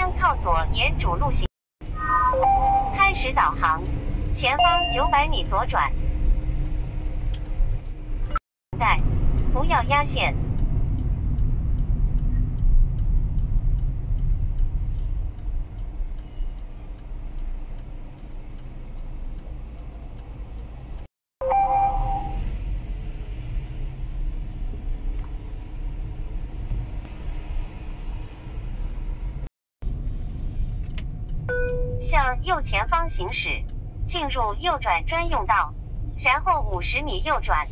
将靠左沿主路行。开始导航，前方九百米左转。带，不要压线。向右前方行驶，进入右转专用道，然后五十米右转。